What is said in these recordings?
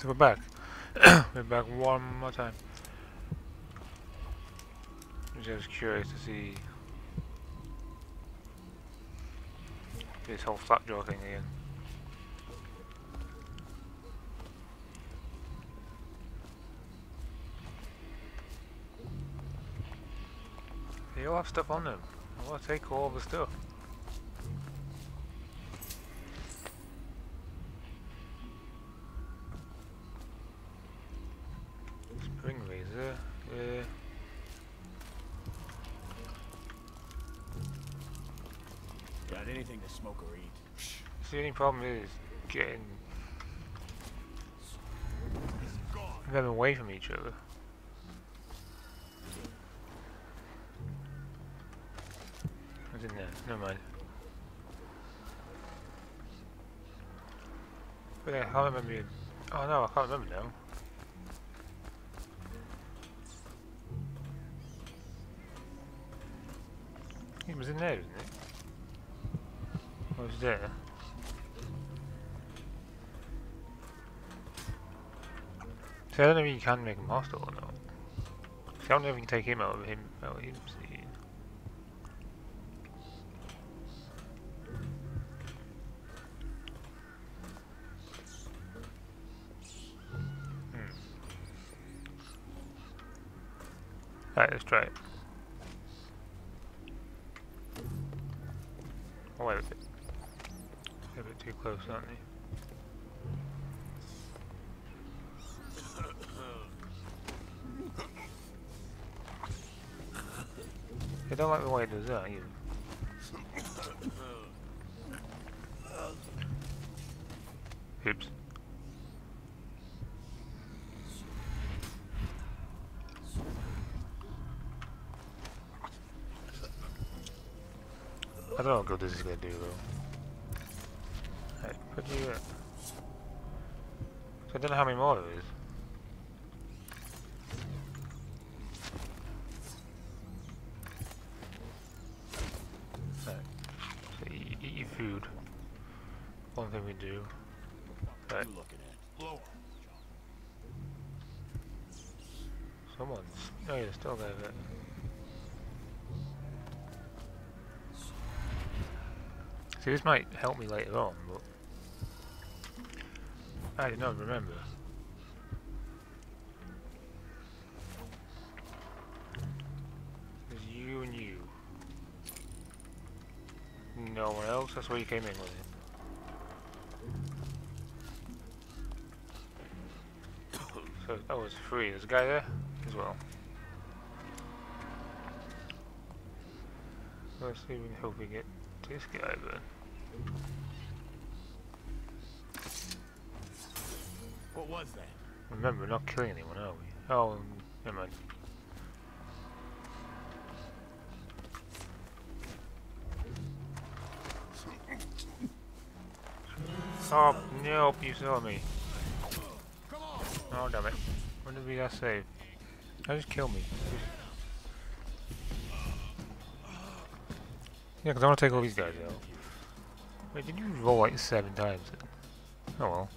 So we're back. we're back one more time. I'm just curious to see this whole Slackjaw thing again. They all have stuff on them. I want to take all the stuff. Problem is getting them away from each other. What's in there? Never mind. But I can't remember. it- Oh no, I can't remember now. It was in there, wasn't it? Was there? See, I don't know if you can make him hostile or not. See, I don't know if you can take him out of him out of him scene. Like the way that either. Oops. I don't know how good this is gonna do though. Right, put you. I don't know how many more there is. Someone's. Oh, yeah, still there. But... See, this might help me later on, but I did not remember. There's you and you. No one else. That's where you came in with it. So that was free. There's a guy there well. Let's see if we can help we get this guy then. What was that? Remember, we're not killing anyone, are we? Oh, um, never mind. Oh, nope, you saw me. Oh, damn it. When did we got saved? Oh, just kill me. Yeah, because I want to take all these guys out. Wait, did you roll like seven times? Oh well.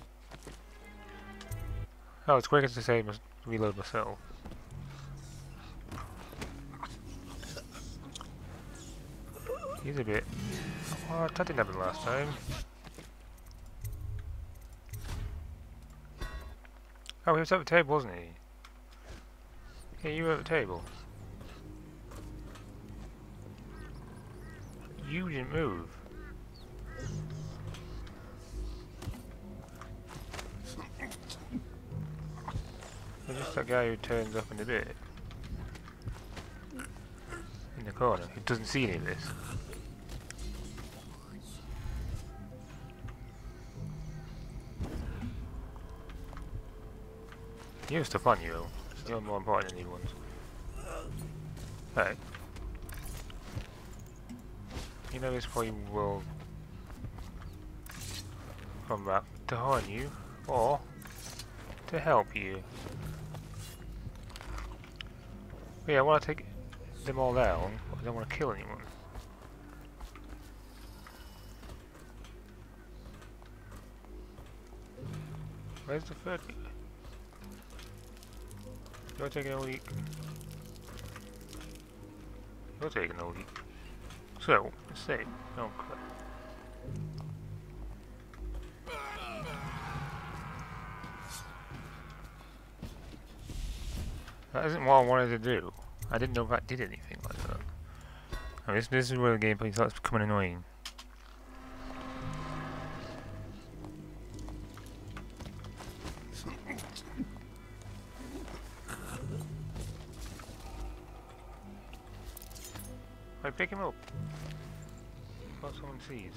Oh, it's quicker to save, reload myself. He's a bit... What? That didn't happen last time. Oh, he was at the table, wasn't he? Yeah, you at the table. You didn't move. Just that guy who turns up in a bit. In the corner, who doesn't see any of this. You have stuff on you, you're more important than these ones. Right. You know this probably will come back to harm you, or to help you. But yeah, I want to take them all down, I don't want to kill anyone. Where's the third? You're taking a leak. You're taking a leak. So, let's say, oh crap. That isn't what I wanted to do. I didn't know that did anything like that. Oh, this, this is where the gameplay starts becoming annoying. Sees.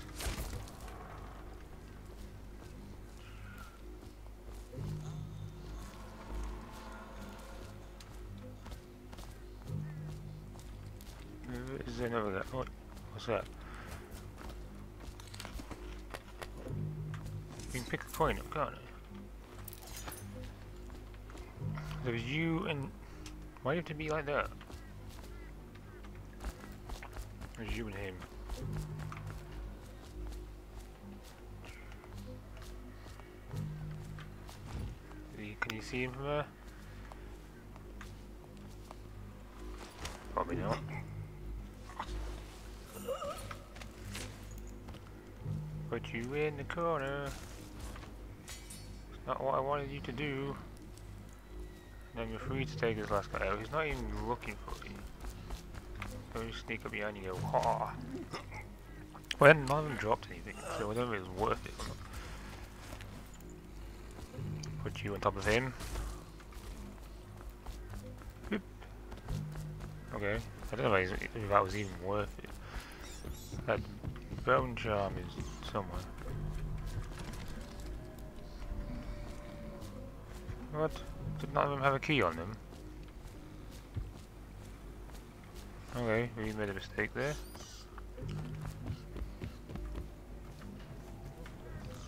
Is there another guy? What? What's that? You can pick a coin up, can't I? There's you and... Why do you have to be like that? There's you and him. Can you see him from there? Probably not. Put you in the corner. It's not what I wanted you to do. Then you're free to take this last guy out. He's not even looking for you. So you sneak up behind you and go, ha! Well, none of them dropped anything, so I don't if it's worth you on top of him. Boop. Okay, I don't know if that was even worth it. That bone charm is somewhere. What? Did none of them have a key on them? Okay, we made a mistake there.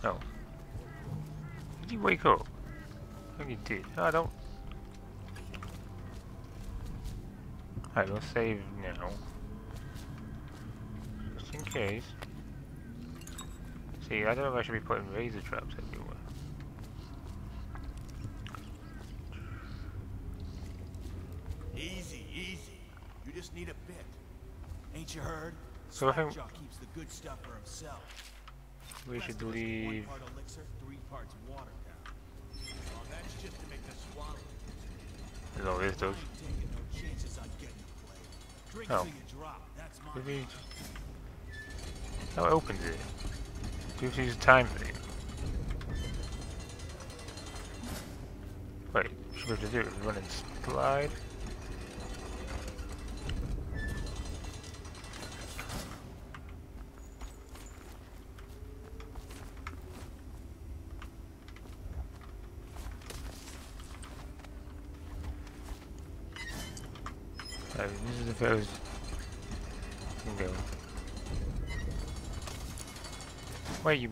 Oh. Did you wake up? I you did. I don't... Alright, we'll save now. Just in case. See, I don't know if I should be putting razor traps everywhere. Easy, easy. You just need a bit. Ain't you heard? So I think Slackjaw keeps the good stuff for himself. we should Rest of it's leave... One part elixir, three parts water down. Oh, that's just to make us swallow. That's all this does. Taking no chances on getting a play. Drink Oh. you drop. Maybe... How it opens it? Do you have to use a time thing? Wait, should we have to do it? Run and slide? Oh, is the Wait, you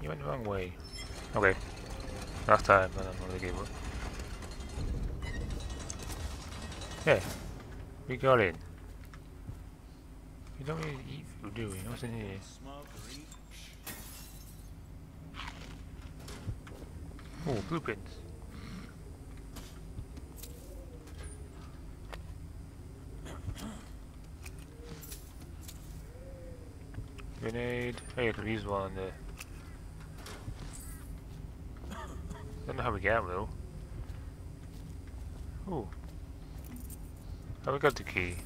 you went the wrong way. Okay. Last time, I don't know they gave up. Yeah. We got in. We don't really eat food, do we? What's in here? Oh, blueprints. Grenade. Oh, hey, I could use one there. Don't know how we get out though. Ooh. Oh, we got the key.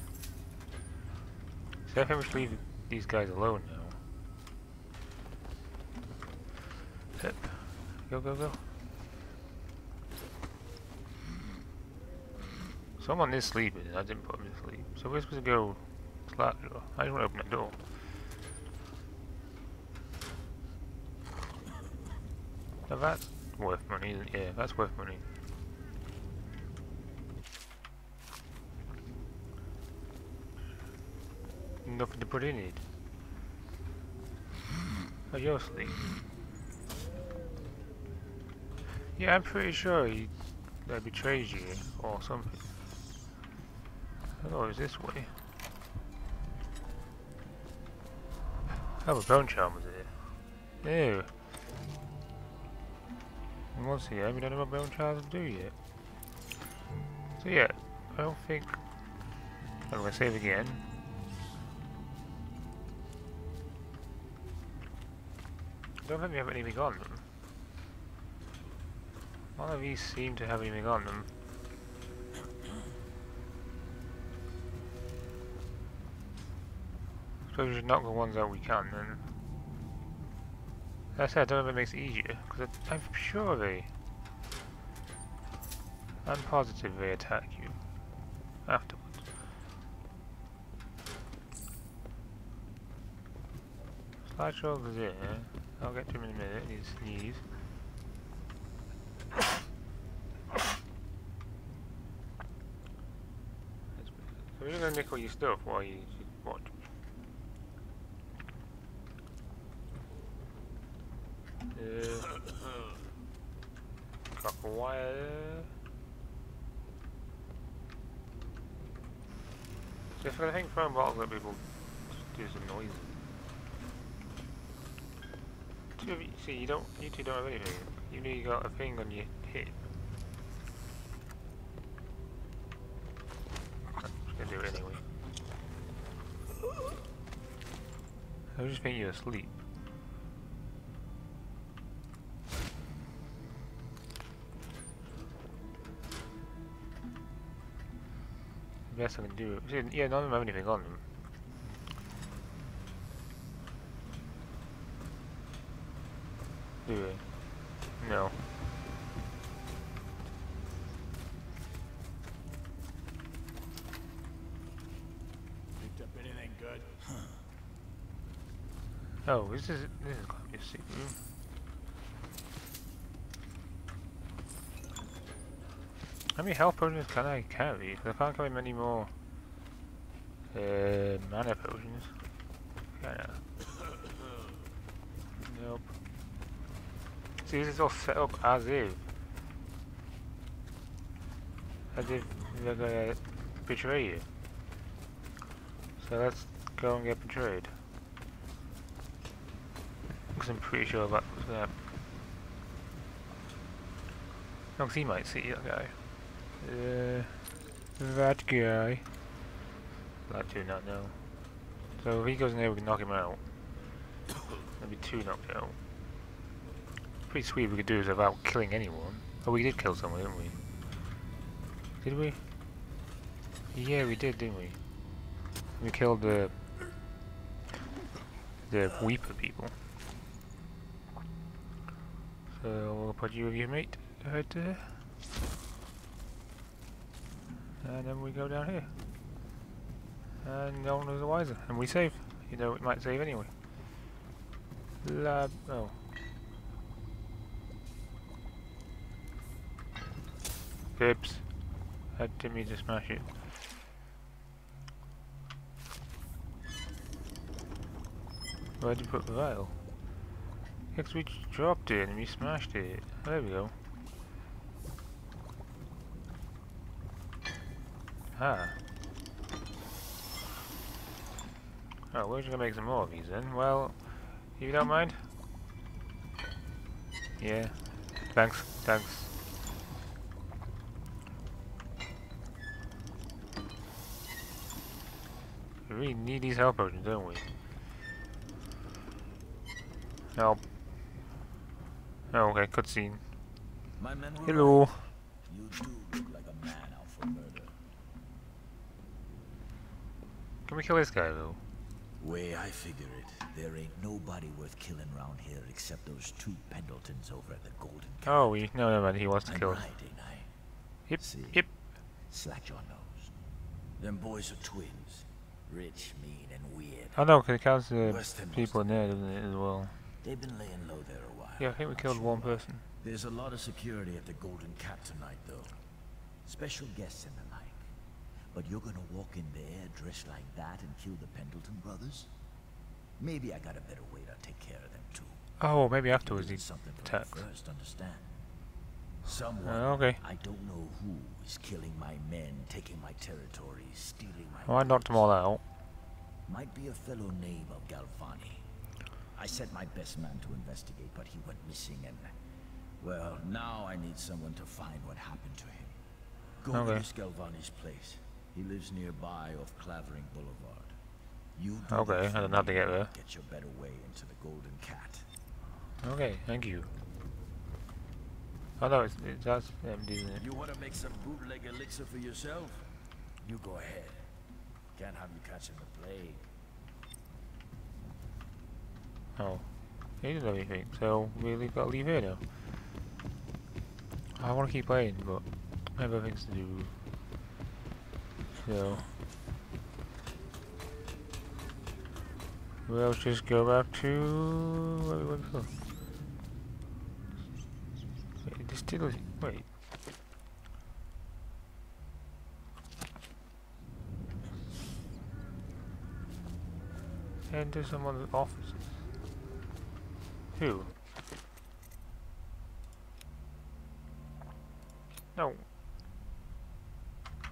So I think we should leave these guys alone now. Yep. Go, go, go. Someone is sleeping, I didn't put him to sleep. So we're supposed to go slap door. I just want to open that door. Now that's worth money, isn't it? Yeah, that's worth money. Nothing to put in it. Oh, you're asleep. Yeah, I'm pretty sure he uh, betrays you or something. I thought it was this way. Oh, a bone charm was there. Ew. And here? We don't know what bone charms do yet. So yeah, I don't think... I'm gonna save again. I don't think we have anything on them. None of these seem to have anything on them. Suppose we should knock the ones out we can then. That's I don't know if it makes it easier, because I'm sure they... I'm positive they attack you afterwards. Slideshow is there. I'll get to him in a minute. He sneeze. So we're gonna nick all your stuff while you watch. I think throwing bottles at people do some noise. Two of you, see, you don't, you two don't have anything. You know you got a thing on your hip. Just gonna do it anyway. I just think you're asleep. Best I can do. See, yeah, none of them have anything on them. Do they? No. Picked up anything good? Oh, this is this is gonna be a secret room. How many health potions can I carry? I can't carry many more uh, mana potions. Nope. See, this is all set up as if. As if they're gonna betray you. So let's go and get betrayed. Because I'm pretty sure that was that. Because he might see that guy. Uh, that guy. That two not know. So if he goes in there, we can knock him out. Maybe two knocked out. Pretty sweet we could do this without killing anyone. Oh, we did kill someone, didn't we? Did we? Yeah, we did, didn't we? We killed the the Weeper people. So we'll put you with your mate right there. And then we go down here. And no one is the wiser. And we save. You know, it might save anyway. Lab. Oh. Oops. I didn't to smash it. Where'd you put the vial? Because we dropped it and we smashed it. There we go. Ah. Oh, we're just gonna make some more of these then. Well, if you don't mind? Yeah. Thanks, thanks. We really need these health potions, don't we? Help. Oh, okay, cutscene. Hello. Can we kill this guy though? Way I figure it, there ain't nobody worth killing round here except those two Pendletons over at the Golden Cat. Oh, we no, no, man, he wants to I'm kill. right, ain't I? Yep, See. yep. Slack your nose. Them boys are twins. Rich, mean, and weird. Oh no, 'cause it counts the Worse people in there, doesn't it, as well? They've been laying low there a while. Yeah, I think we I'm killed sure one person. There's a lot of security at the Golden Cat tonight, though. Special guests and the like. But you're gonna walk in there dressed like that and kill the Pendleton brothers? Maybe I got a better way to take care of them too. Oh, maybe afterwards he something attacks. first, understand? Someone, Uh, okay. I don't know who, is killing my men, taking my territory, stealing my Well, I knocked them all out. might be a fellow name of Galvani. I sent my best man to investigate, but he went missing and... Well, now I need someone to find what happened to him. Go Okay. to Galvani's place. He lives nearby off Clavering Boulevard. You Okay, I don't have to get there. Get your better way into the Golden Cat. Okay, thank you. Oh no, it's, it's that's empty, isn't it? You want to make some bootleg elixir for yourself? You go ahead. Can't have you catching the plague. Oh, he didn't have anything, so we gotta leave here now. I want to keep playing, but I have other things to do. So, we'll just go back to where we went before. Wait, still wait. Enter someone's offices. Who? No.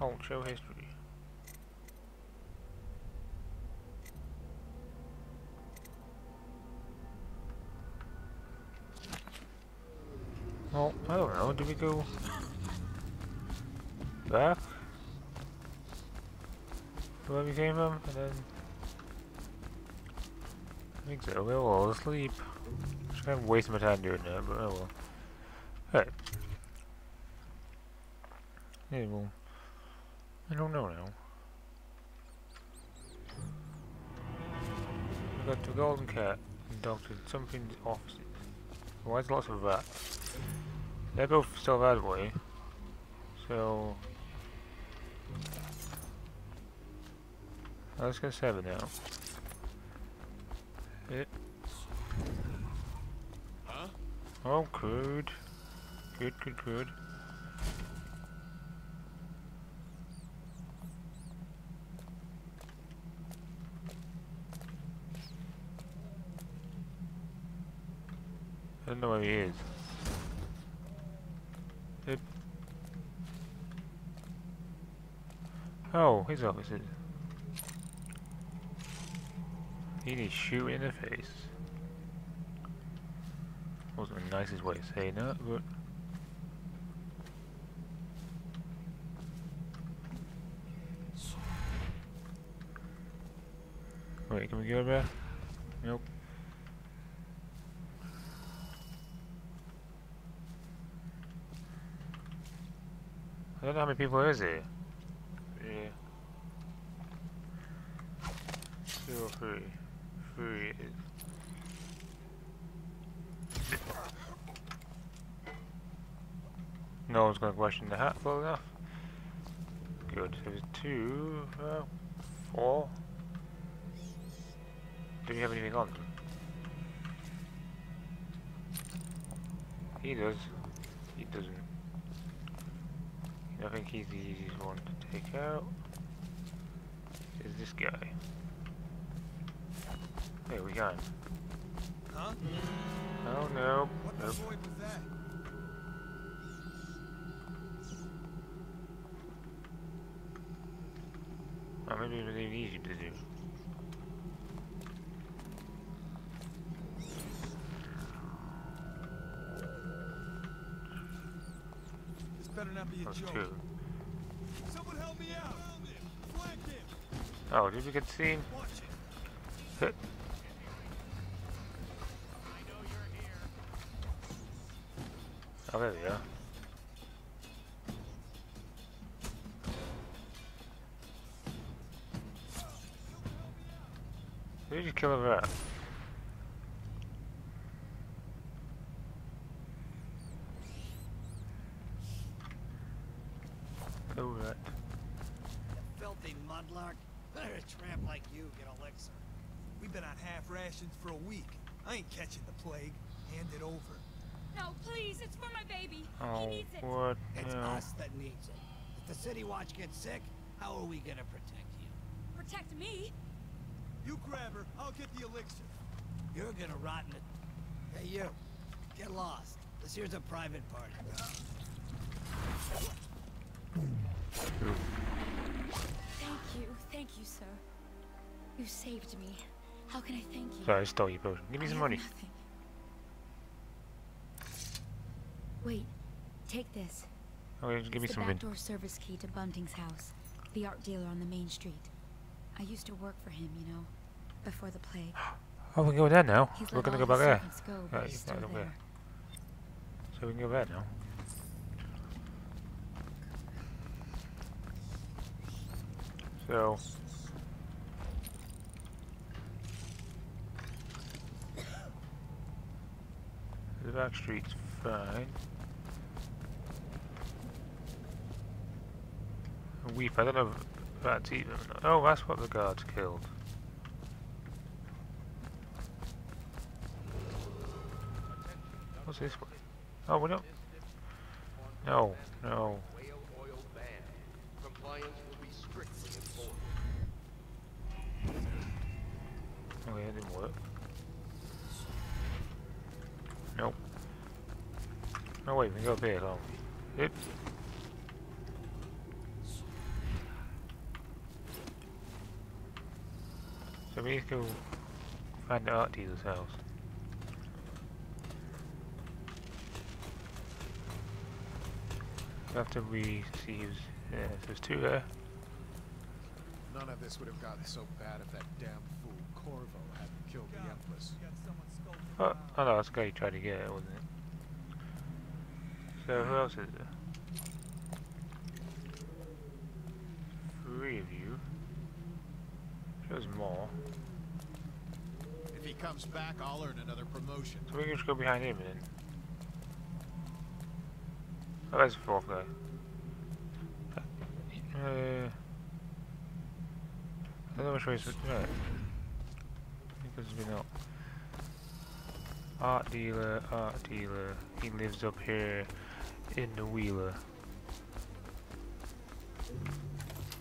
Oh, show history. We go back? Where we came from, and then I think so. Oh, we'll all asleep. Just kind of wasting my time doing that, but oh well. Hey. Yeah, well, I don't know now. We got the golden cat and Doctor something's offices. Why is lots of that? They're both still that way. So let's go seven now. It Huh? Oh, good. Good, good, good. I don't know where he is. It oh, his office is. He needs shoot in the face. Wasn't the nicest way of saying that, but Wait, can we go there? Nope. I don't know how many people is here. Yeah. Two or three. Three is No one's going to question the hat well enough. Good. There's two, uh, four. Do we have anything on? He does. He doesn't. I think he's the easiest one to take out. Is this guy? There we got him. Huh? Oh no. What the Nope. void was that? Maybe it was even easy to do. This better not be a Those joke. two. Someone help me out! Flank him! Oh, did we get seen? Who did you kill over there? Oh, right. Filthy mudlark. Let a tramp like you get elixir. We've been on half rations for a week. I ain't catching the plague. Hand it over. No, please, it's for my baby. Oh, he needs it. what? It's No. us that needs it. If the City Watch gets sick, how are we gonna protect you? Protect me? You grab her, I'll get the elixir. You're gonna rot in it. Hey, you. Get lost. This here's a private party. Thank you, thank you, sir. You saved me. How can I thank you? Sorry, I stole your potion. Give me I some money. Nothing. Wait, take this. Okay, just give me It's the something. backdoor service key to Bunting's house, the art dealer on the main street. I used to work for him, you know, before the plague. Oh, we can go there now. He's We're gonna go back there. go, Right, he's still there. So we can go there now. So the back street's fine. Weep, I don't know that's even. Oh, that's what the guards killed. What's this way? Oh, we don't. No, no. Strictly enforced. Okay, didn't work. Nope. No, wait, we can go up here, don't we? So need to go find the art dealer's house. After we see his, yeah, there's two there. None of this would have gotten so bad if that damn fool Corvo hadn't killed the Empress. Oh, oh no, that's the guy you tried to get, wasn't it? So who else is there? Three of you. More. If he comes back, I'll earn another promotion. So we can just go behind him then. Oh, there's the fourth guy. Uh, I don't know which way is right. Because we know. Art dealer, art dealer. He lives up here in the wheeler.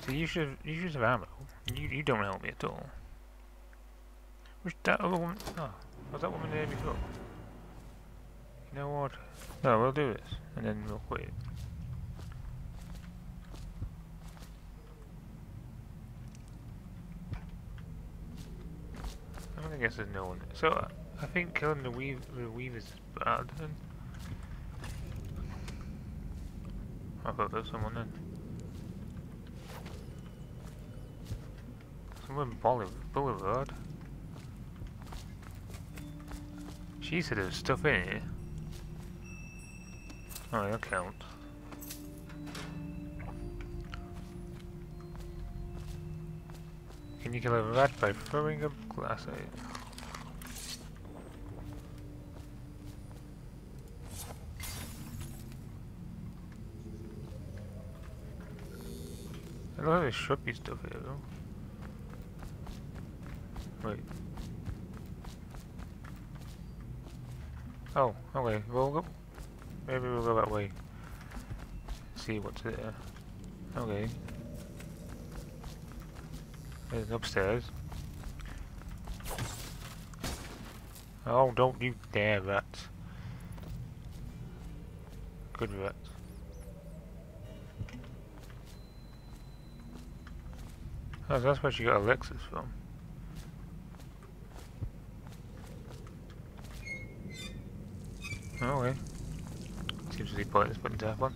So you should you should have ammo. You you don't help me at all. Which that other woman? Oh, was that woman there before? You know what? No, we'll do this and then we'll quit. I guess there's no one. So I think killing the weave the weave is bad. Then. I thought there was someone then. Someone Boulevard. Boulevard. She said there's stuff in here. Oh, that counts. Can you kill a rat by throwing a glass at it? I there should be stuff here though. Oh, okay, we'll go. Maybe we'll go that way. See what's there. Okay. There's upstairs. Oh, don't you dare, rats. Good rats. Oh, that's where she got Alexis from. Okay. Seems to be pointless putting tap on.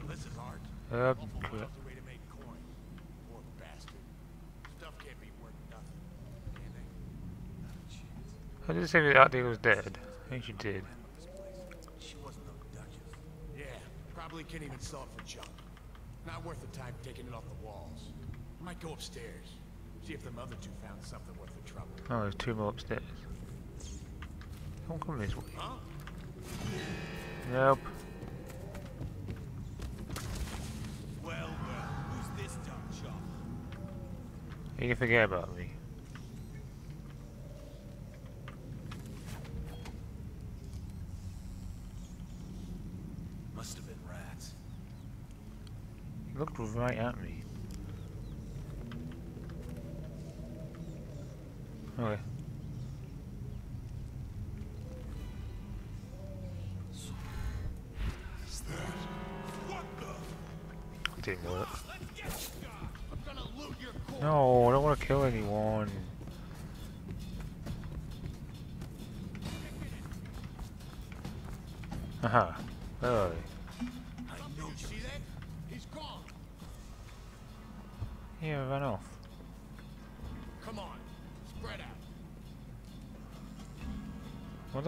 So this is art. Uh, Awful correct. miles away to make coin. Poor bastard. Stuff can't be worth nothing. Can they? Not a chance. I did say the art dealer was dead. I think she did. She wasn't no duchess. Yeah, probably can't even sell it for junk. Not worth the time taking it off the walls. Might go upstairs. See if them other two found something worth the trouble. Oh, there's two more upstairs. Don't come this way. Nope. Well, well, who's this dumb chump? You can forget about me. Must have been rats. He looked right at me.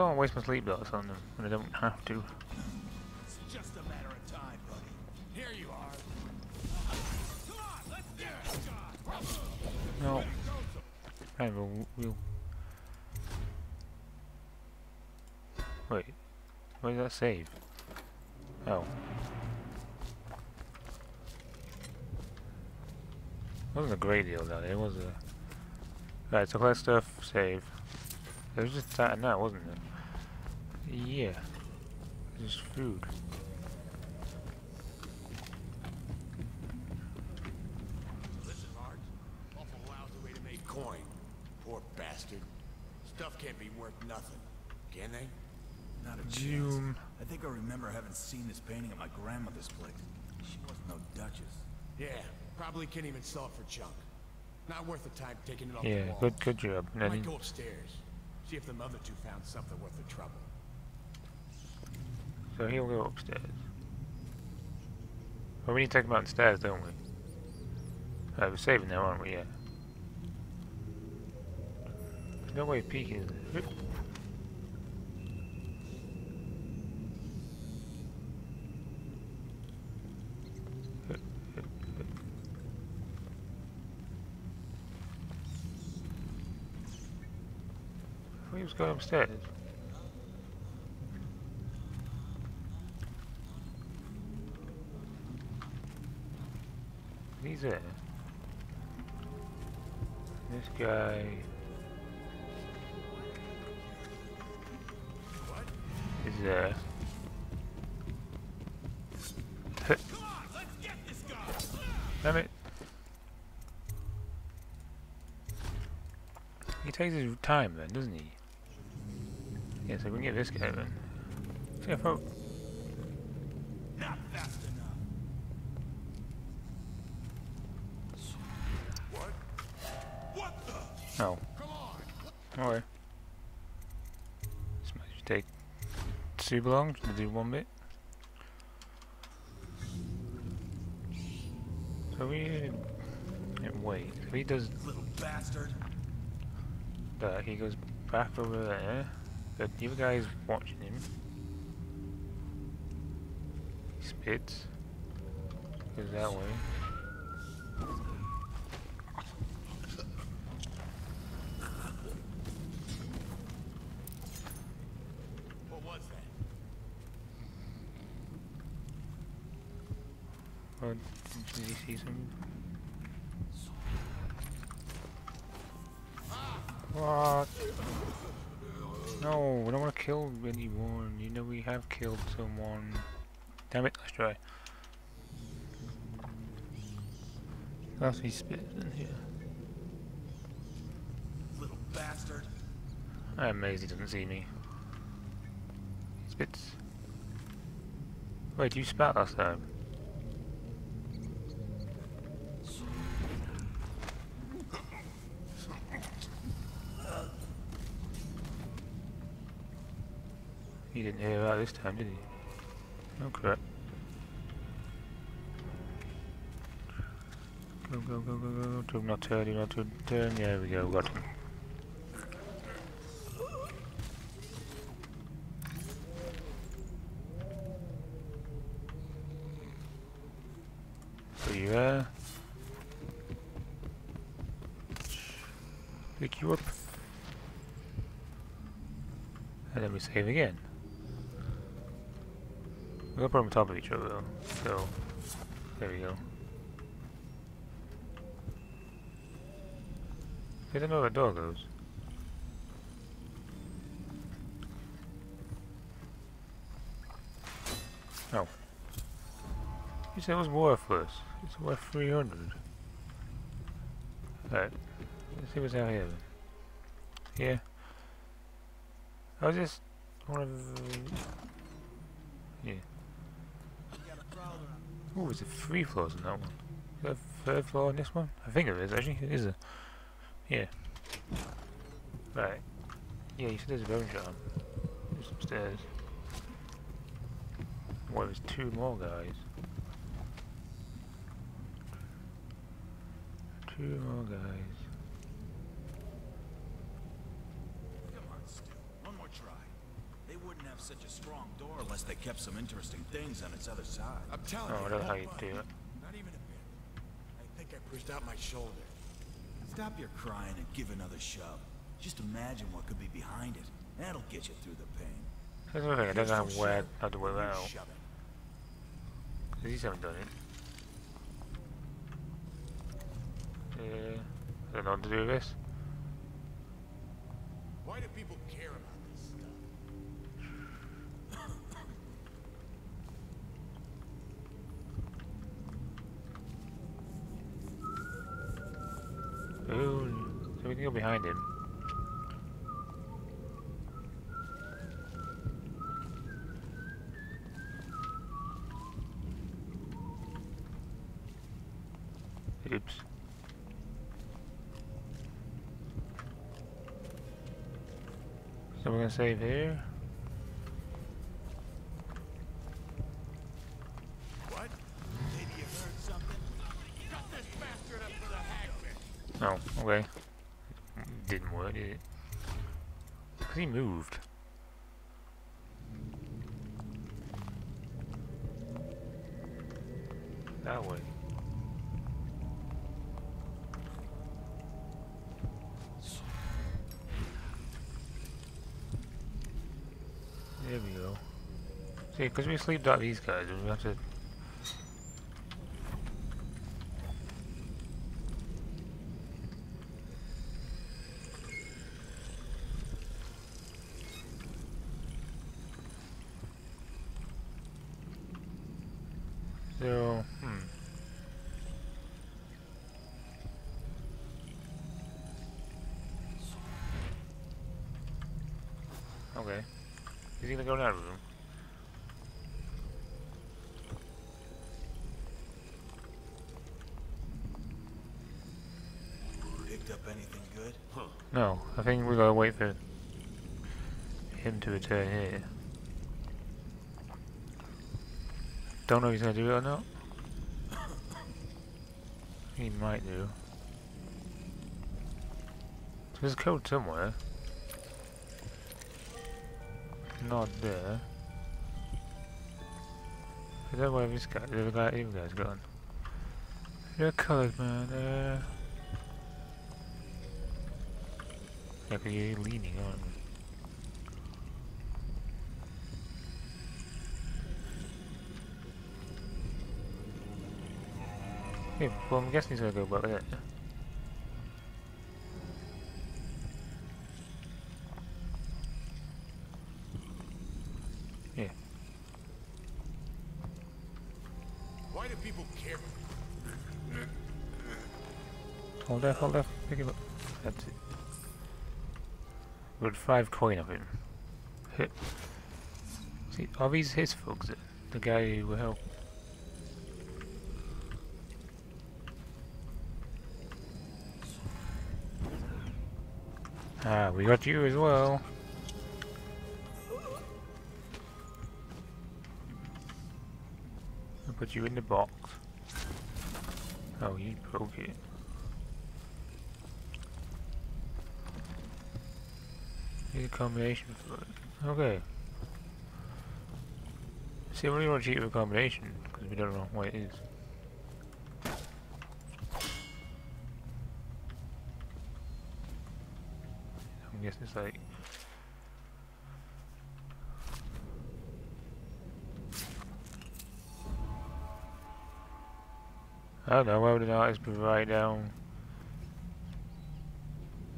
Don't want to waste my sleep dots on them when I don't have to. It's just a matter of time, buddy. Here you are. Come on, let's get it, No. Right, well, we'll... Wait. Where did that save? Oh. Wasn't a great deal though, it was a... Right, so collect stuff, save. It was just that and that, wasn't there? Yeah. Just food. Listen, Mark. Awful lousy way to make coin. Poor bastard. Stuff can't be worth nothing. Can they? Not a chance. Zoom. I think I remember having seen this painting at my grandmother's place. She wasn't no duchess. Yeah, probably can't even sell it for junk. Not worth the time taking it off Yeah, the walls. good good job. And Might go upstairs. See if them other two found something worth the trouble. So he'll go upstairs. Well, we need to take him out the stairs, don't we? Uh, we're saving now, aren't we? Yeah. There's no way of peeking, is there? He was going upstairs. He's there. This guy is there. Uh, Damn it. He takes his time then, doesn't he? Yeah, so we can get this guy then. See, I thought Alright. This might take too long to do one bit. So we uh, yeah, wait. If he does Little bastard. that, he goes back over there. The other guy's watching him. He spits. Goes that way. What was that? Well, did you see? What? No, we don't want to kill anyone. You know we have killed someone. Damn it, let's try. That's he spit in here. Little bastard. I'm amazed he doesn't see me. He spits. Wait, you spat last time? He didn't hear that this time, did he? Oh crap. Go, go, go, go, go. Do not turn, do not turn, there we go, got him. So you there? Pick you up. And then we save again. Them on top of each other though. So, there we go. I don't know where that door goes. Oh. You said it was worthless. It's worth 300. Alright. Let's see what's out here. Yeah. I was just one of the... Yeah. Oh, is it three floors in that one? Is third floor in this one? I think it is actually. It is a. Yeah. Right. Yeah, you said there's a bone shot. some stairs. Well, there's two more guys. Two more guys. Unless they kept some interesting things on its other side. I'm telling Oh, you, that's it how won't you budge. do it. Not even a bit. I think I pushed out my shoulder. Stop your crying and give another shove. Just imagine what could be behind it. That'll get you through the pain. That's the thing, I don't know where, how to work You that out. shove it. Because these haven't done it. Yeah. I don't know what to do with this. Can go behind him. Oops. So we're gonna save here. What? Maybe you heard something? Cut this bastard up for the hangman! Oh, okay. Didn't work, did it? Because he moved. That way. There we go. See, because we sleeped out these guys, we have to So, hmm. Okay. Is he gonna go in that room? Picked up anything good? No, I think we gotta wait for him to return here. Don't know if he's gonna do it or not. He might do. There's a code somewhere. Not there. Is that where this guy, the other guy, other guy's gone? You're colored, man. Uh, you're leaning on me. Yeah, well, I'm guessing he's gonna go back with it. Yeah. Why do people care? Hold left, hold left, pick him up. That's it. Got five coin of him. Hit. See, are these his folks? The guy who helped. Ah, we got you as well. I'll put you in the box. Oh, you broke it. Need a combination it. Okay. See, we want to cheat with a combination, because we don't know what it is. I'm it's like... I don't know, why would an artist write down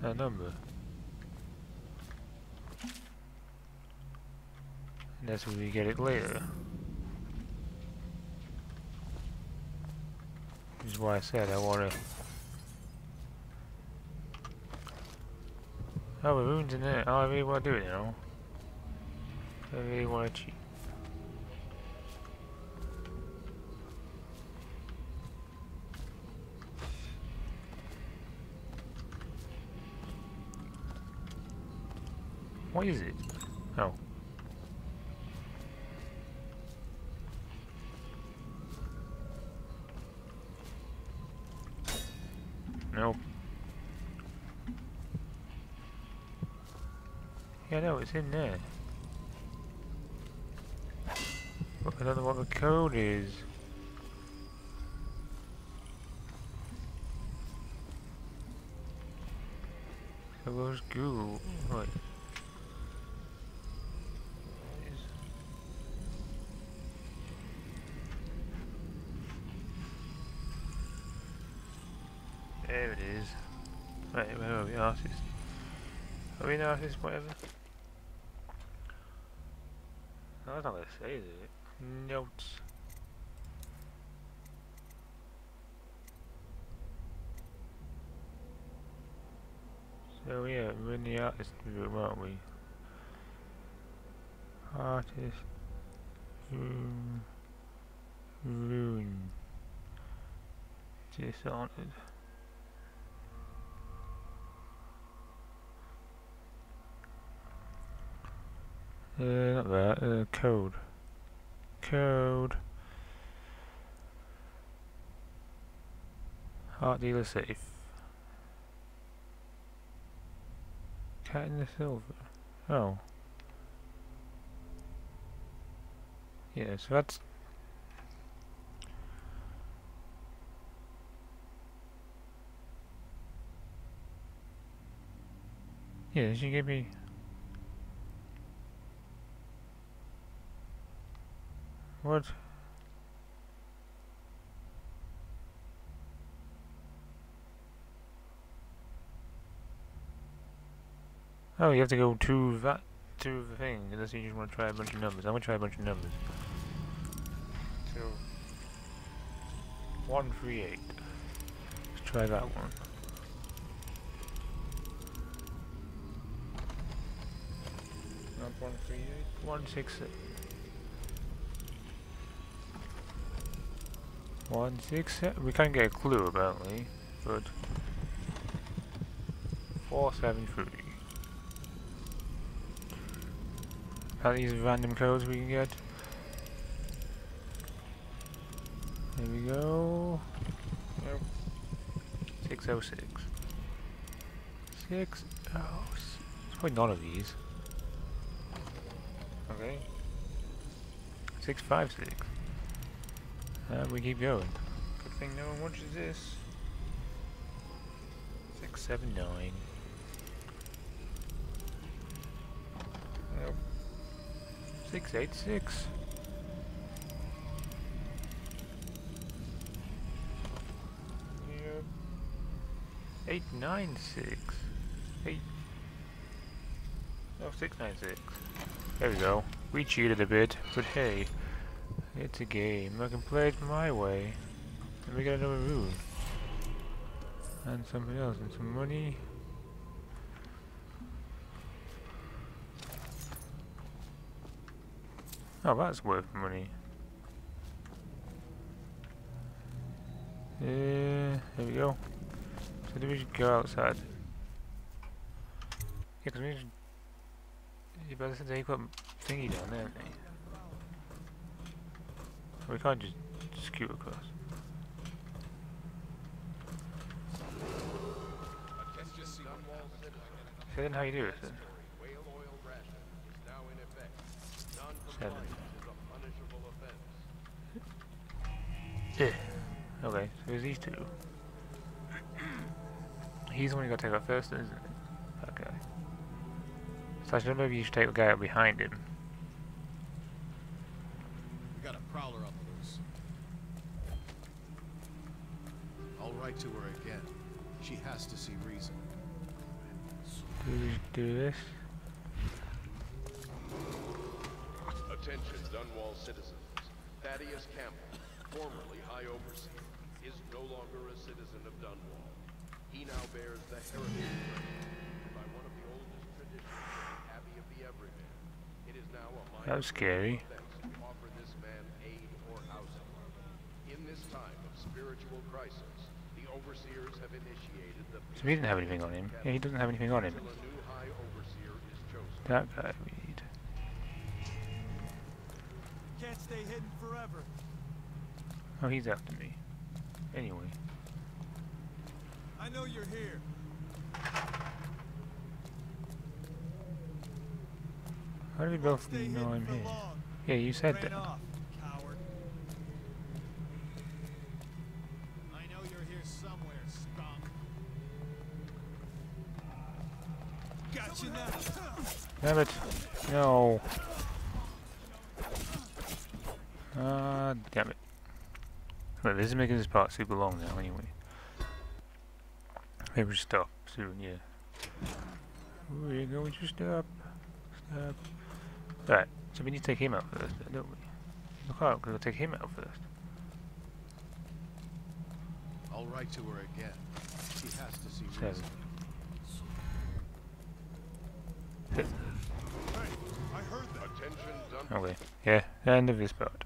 a number? That's where we get it later. Which is why I said I want to... Oh, the runes in there. Oh, I really want to do it, know. I really want to cheat. What is it? Oh. No, Yeah, no, it's in there. But I don't know what the code is. So where's Google? Right. There it is. Right, where are we? Artist. Are we an artist, whatever? No, not it? Notes. So yeah, we're in the artist room, aren't we? Artist room. Dishonored. Uh, not that, uh, code. Code. Art dealer safe. Cat in the silver. Oh. Yeah, so that's... Yeah, she gave me... What? Oh, you have to go to that to the thing, unless you just want to try a bunch of numbers. I'm gonna try a bunch of numbers. So one three eight. Let's try that one. Not one three eight. One six six. One six. We can't get a clue apparently, but four seven three. Are these random codes we can get? There we go. Nope. Six oh six. Six oh. s- It's probably none of these. Okay. Six five six. Uh, we keep going. Good thing no one watches this. Six, seven, nine. Six, eight, six. Yep. Eight, nine, six. Eight. No, six, nine, six. There we go. We cheated a bit, but hey. It's a game. I can play it my way. And we got another rune. And something else. And some money. Oh, that's worth money. Yeah, there we go. So do we just go outside? Yeah, because we just... You better say they put thingy down there, haven't? We can't just scoot across. So then how you do it then? Seven. Yeah. Okay, so there's these two. He's the one you gotta take out first, isn't it? Guy. So I don't know if you should take the guy out behind him. Do this? Attention, Dunwall citizens. Thaddeus Campbell, formerly High Overseer, is no longer a citizen of Dunwall. He now bears the heritage by one of the oldest traditions of the Abbey of the Everyman. It is now a minor That was scary. offer this man aid or housing. In this time of spiritual crisis, the overseers have initiated the So he didn't have anything on him. Yeah, he doesn't have anything on him. Until a new high overseer is chosen. That guy we need. Can't stay hidden forever. Oh, he's after me. Anyway. I know you're here. How do we both know I'm here? Yeah, you said that. off, Damn it. No. Ah, damn it. Right, this is making this part super long now anyway. Maybe we should stop soon, yeah. We're going to stop. Stop. Right, so we need to take him out first, don't we? Look out, we're going to take him out first. I'll write to her again. She has to see Seven. reason. Okay, oh, yeah, end of this part.